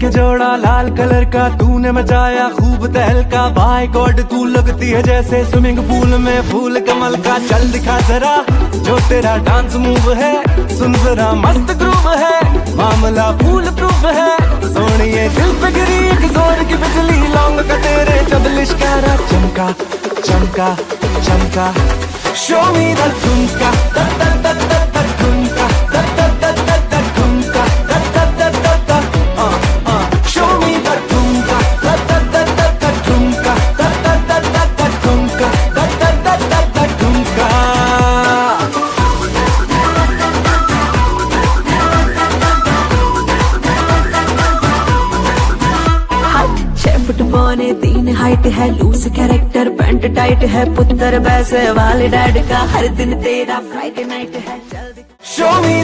के जोड़ा लाल कलर का तूने मचाया खूब तहलका। बाय गॉड तू लगती है जैसे स्विमिंग पूल में फूल कमल का। चल दिखा जरा, जो तेरा डांस मूव है। सुन जरा, मस्त ग्रूव है। मामला फूल प्रूफ है। सोनिए दिल पे गिरी एक ज़ोर की बिजली लौंग का तेरे जब लिश्कारा चमका चमका चमका। शो मी द झुमका पौने तीन हाइट है लूज कैरेक्टर पेंट टाइट है, पुत्र वैसे वाले डैड का हर दिन तेरा फ्राइडे नाइट है, जल्दी शो मी